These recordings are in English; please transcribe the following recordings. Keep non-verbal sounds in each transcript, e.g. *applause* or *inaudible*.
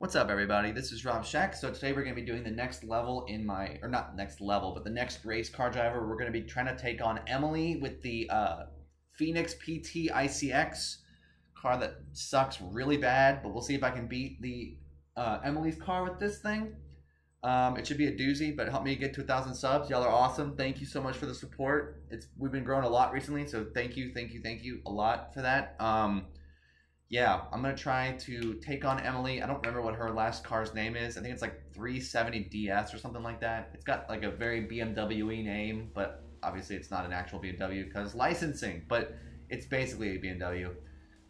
What's up, everybody? This is Rob Shack. So today we're going to be doing the next level in my, or not next level, but the next race car driver. We're going to be trying to take on Emily with the uh, Phoenix PT ICX car that sucks really bad. But we'll see if I can beat the uh, Emily's car with this thing. Um, it should be a doozy, but help me get to a thousand subs. Y'all are awesome. Thank you so much for the support. It's we've been growing a lot recently, so thank you, thank you, thank you a lot for that. Um, yeah, I'm gonna try to take on Emily. I don't remember what her last car's name is. I think it's like 370 DS or something like that. It's got like a very BMW name, but obviously it's not an actual BMW because licensing. But it's basically a BMW.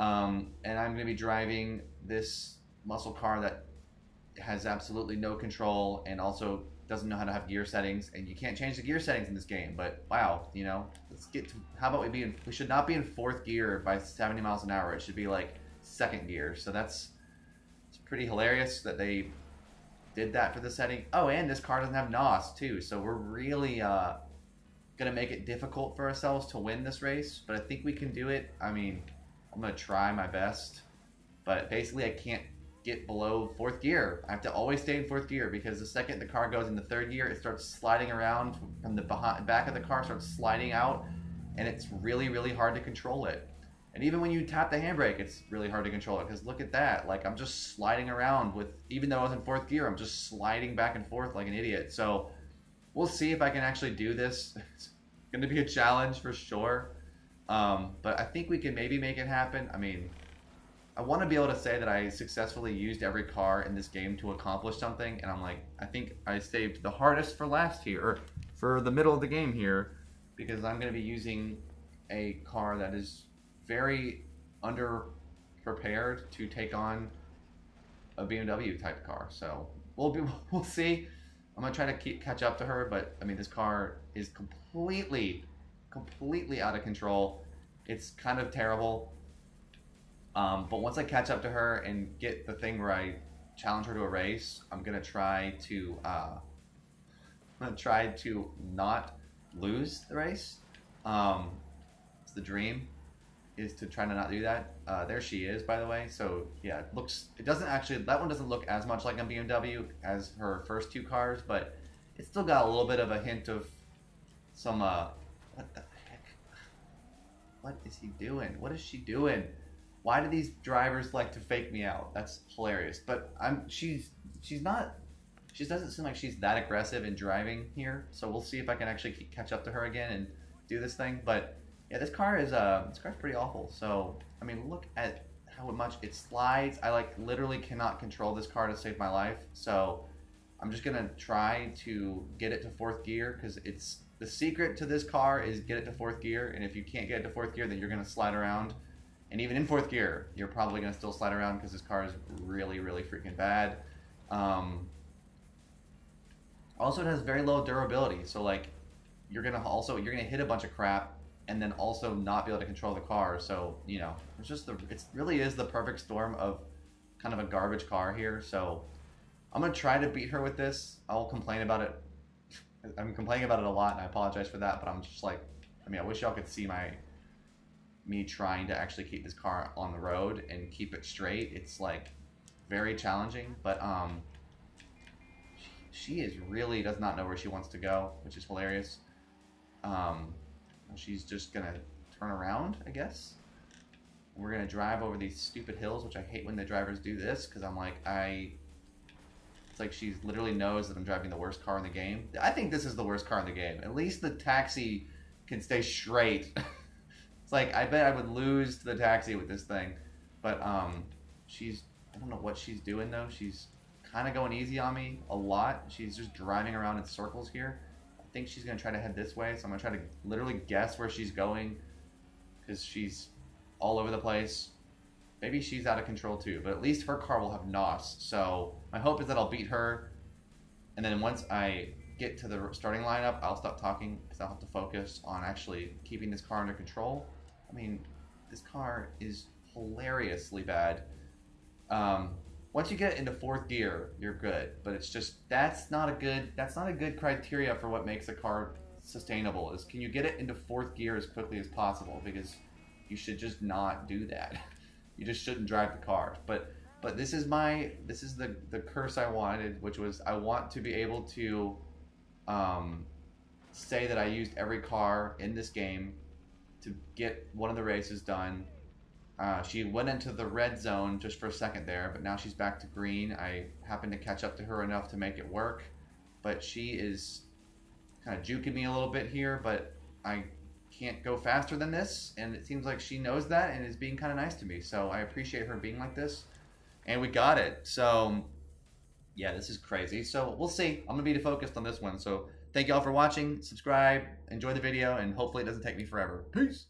Um, and I'm gonna be driving this muscle car that has absolutely no control and also doesn't know how to have gear settings. And you can't change the gear settings in this game. But wow, you know, let's get to. How about we be in? We should not be in fourth gear by 70 miles an hour. It should be like second gear. So that's it's pretty hilarious that they did that for the setting. Oh, and this car doesn't have NOS too, so we're really uh, gonna make it difficult for ourselves to win this race. But I think we can do it. I mean, I'm gonna try my best, but basically I can't get below fourth gear. I have to always stay in fourth gear because the second the car goes in the third gear, it starts sliding around from the back of the car, starts sliding out, and it's really really hard to control it. And even when you tap the handbrake, it's really hard to control it because look at that. Like I'm just sliding around with, even though I was in fourth gear, I'm just sliding back and forth like an idiot. So we'll see if I can actually do this. *laughs* It's going to be a challenge for sure. Um, but I think we can maybe make it happen. I mean, I want to be able to say that I successfully used every car in this game to accomplish something. And I'm like, I think I saved the hardest for last here, or for the middle of the game here, because I'm going to be using a car that is very under prepared to take on a BMW type car. So we'll be *laughs* we'll see. I'm gonna try to keep catch up to her, but I mean this car is completely completely out of control. It's kind of terrible. Um, but once I catch up to her and get the thing where I challenge her to a race, I'm gonna try to uh, I'm gonna try to not lose the race. Um, it's the dream is to try to not do that. Uh, there she is, by the way. So yeah, it looks. It doesn't actually. That one doesn't look as much like a BMW as her first two cars, but it's still got a little bit of a hint of some. Uh, what the heck? What is he doing? What is she doing? Why do these drivers like to fake me out? That's hilarious. But I'm. She's. She's not. She doesn't seem like she's that aggressive in driving here. So we'll see if I can actually catch up to her again and do this thing. But yeah, this car is uh, this car's pretty awful. So I mean, look at how much it slides. I like literally cannot control this car to save my life. So I'm just gonna try to get it to fourth gear because it's the secret to this car is get it to fourth gear. And if you can't get it to fourth gear, then you're gonna slide around. And even in fourth gear, you're probably gonna still slide around because this car is really, really freaking bad. Um, also, it has very low durability. So like, you're gonna also you're gonna hit a bunch of crap and then also not be able to control the car. So you know, it's just the it really is the perfect storm of kind of a garbage car here. So I'm gonna try to beat her with this. I'll complain about it. I'm complaining about it a lot, and I apologize for that. But I'm just like, I mean, I wish y'all could see my me trying to actually keep this car on the road and keep it straight. It's like very challenging, but um, she, she is really does not know where she wants to go, which is hilarious. Um, She's just gonna turn around, I guess. We're gonna drive over these stupid hills, which I hate when the drivers do this because I'm like, I. It's like she literally knows that I'm driving the worst car in the game. I think this is the worst car in the game. At least the taxi can stay straight. *laughs* it's like I bet I would lose to the taxi with this thing, but um, she's I don't know what she's doing though. She's kind of going easy on me a lot. She's just driving around in circles here think she's going to try to head this way, so I'm going to try to literally guess where she's going because she's all over the place. Maybe she's out of control too, but at least her car will have NOS. So my hope is that I'll beat her, and then once I get to the starting lineup, I'll stop talking because I'll have to focus on actually keeping this car under control. I mean, this car is hilariously bad. Um, once you get into fourth gear, you're good. But it's just that's not a good that's not a good criteria for what makes a car sustainable. Is can you get it into fourth gear as quickly as possible? Because you should just not do that. *laughs* You just shouldn't drive the car. But But this is my this is the the curse I wanted, which was I want to be able to um, say that I used every car in this game to get one of the races done. Uh, she went into the red zone just for a second there, but now she's back to green. I happened to catch up to her enough to make it work, but she is kind of juking me a little bit here, but I can't go faster than this, and it seems like she knows that and is being kind of nice to me. So I appreciate her being like this, and we got it. So yeah, this is crazy. So we'll see. I'm gonna be focused on this one. So thank you all for watching. Subscribe, enjoy the video, and hopefully it doesn't take me forever. Peace.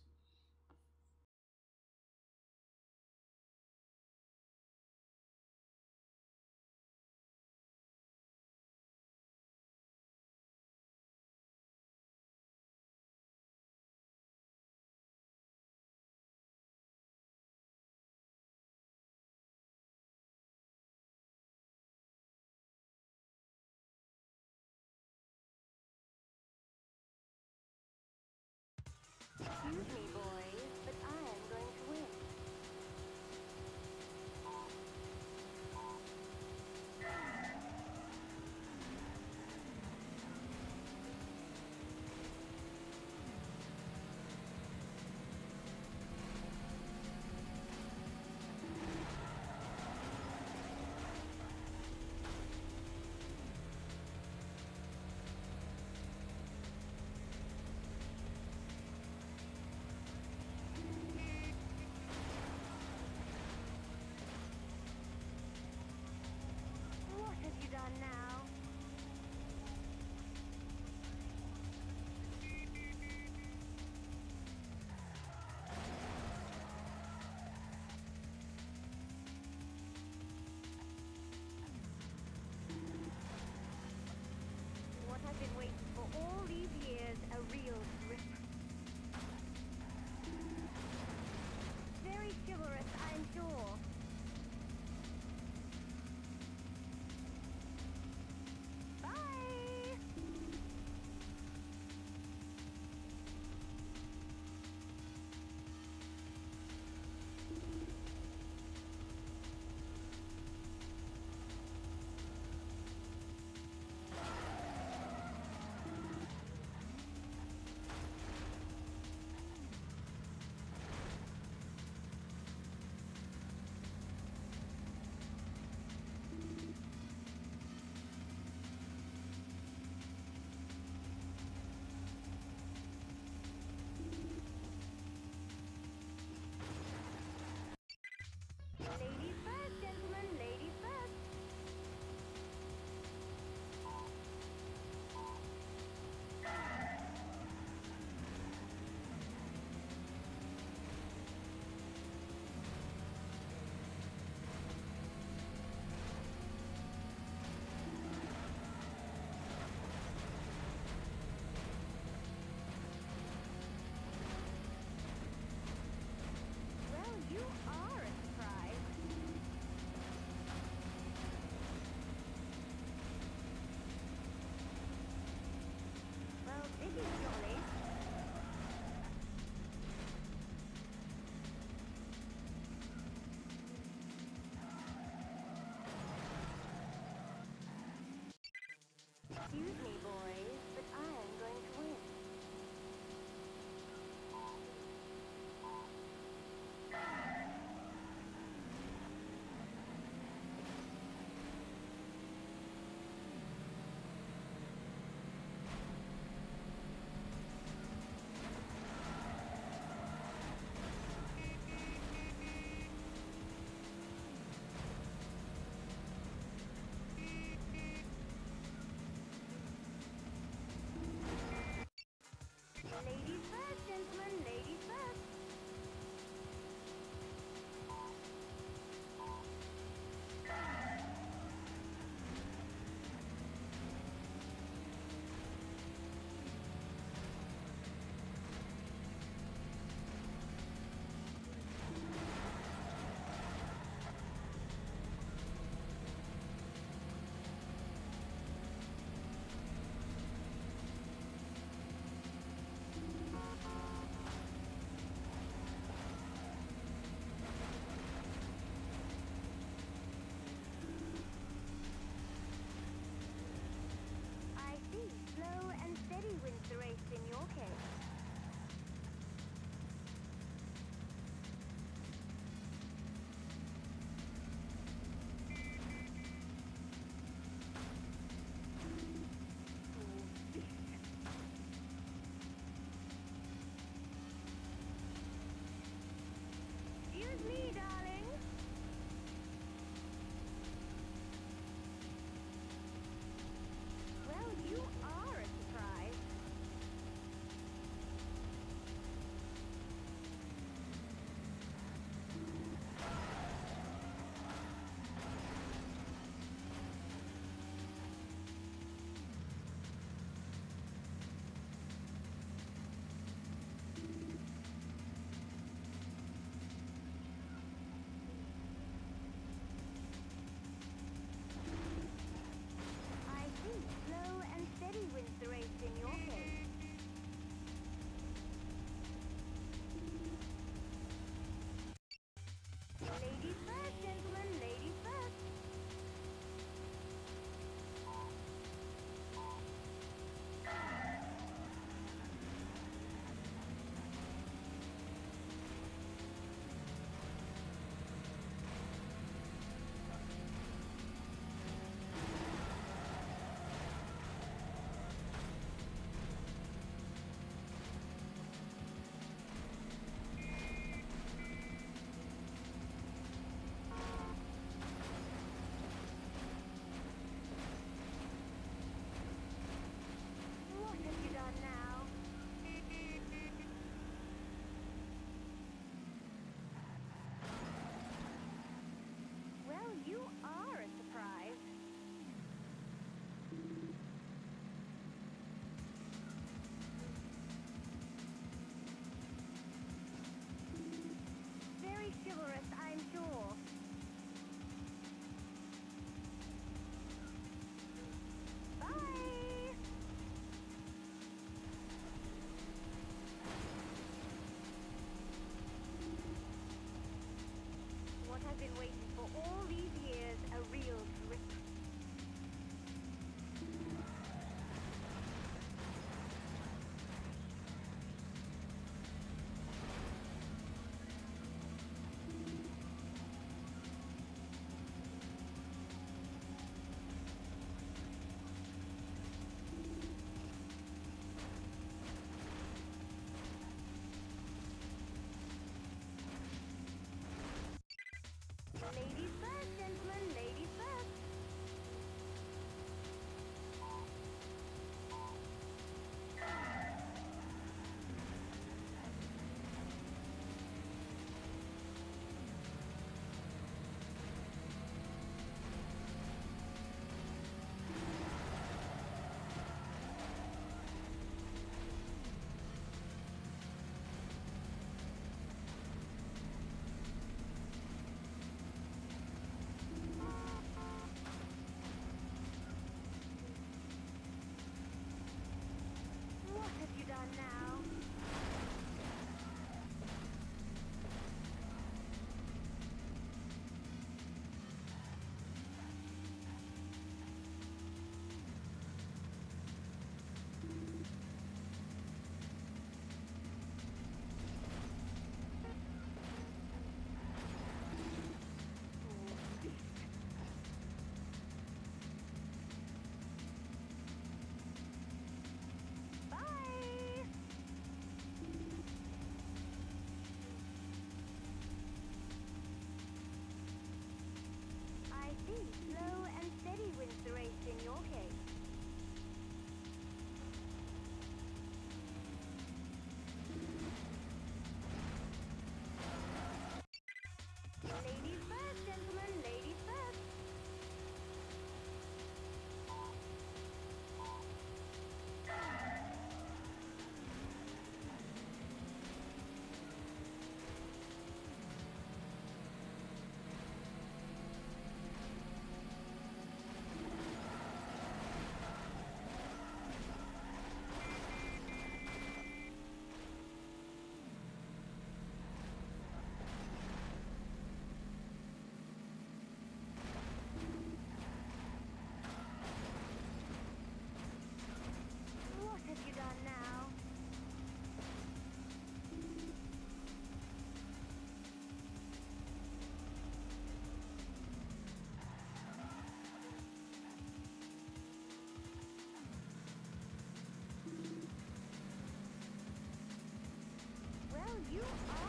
You are.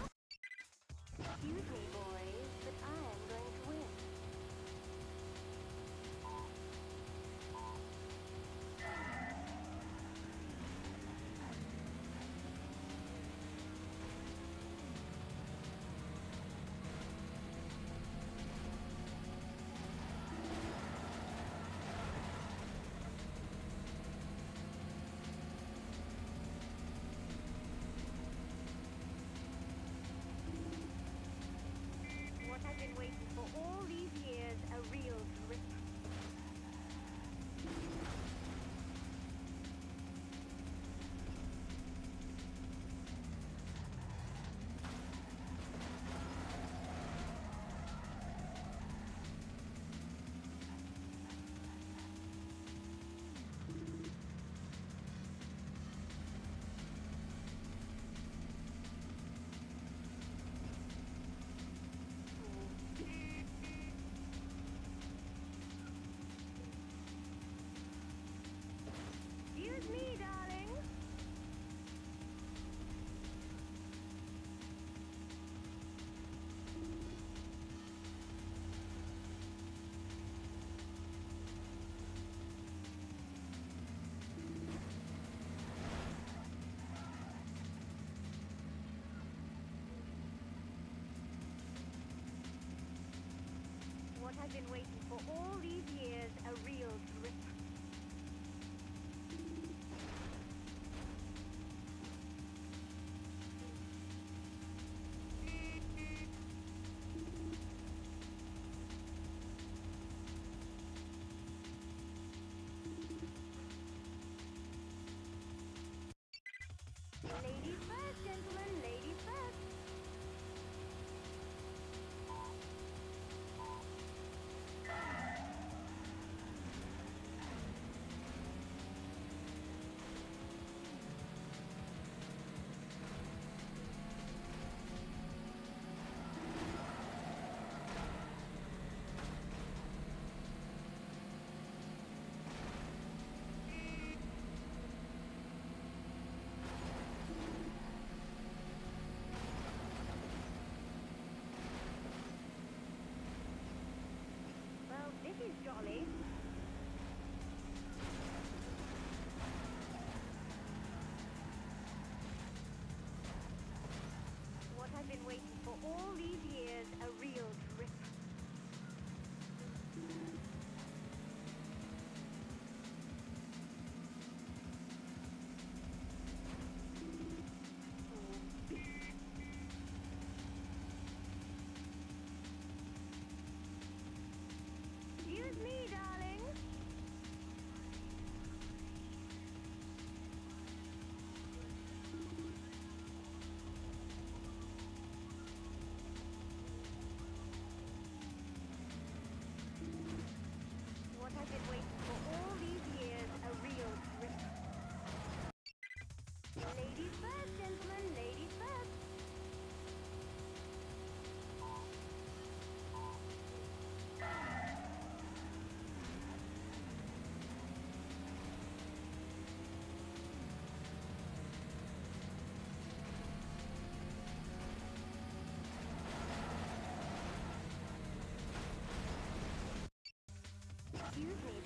dear boy.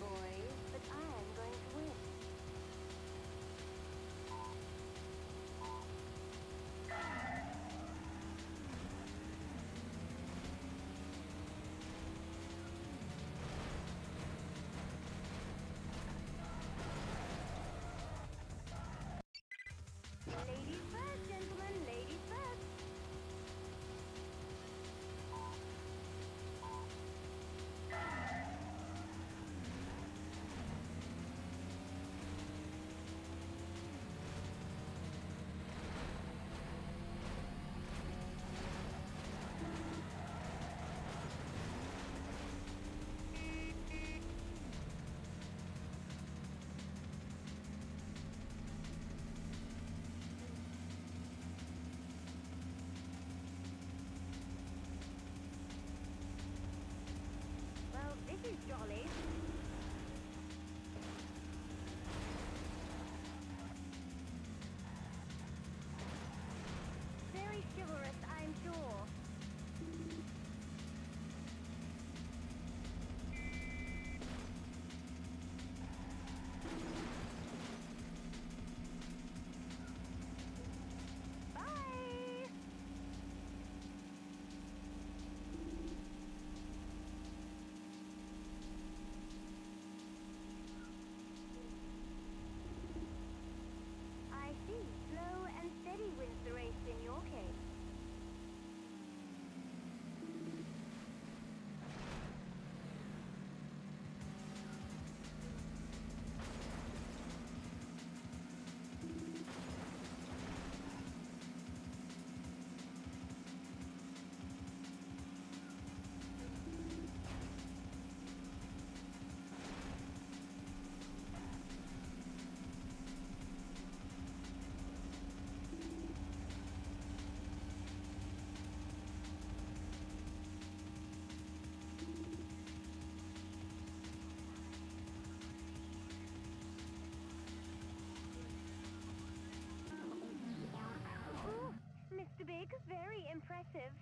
It's very impressive.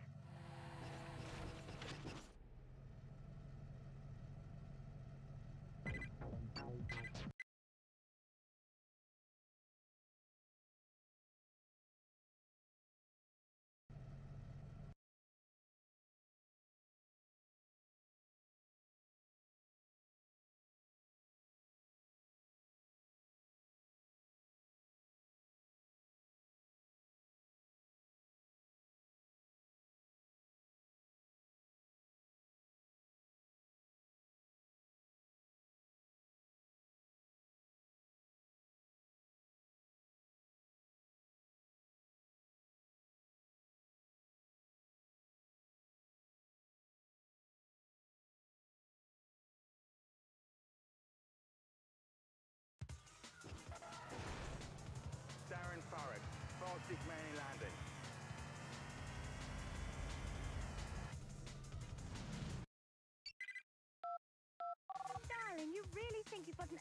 and you really think you've got an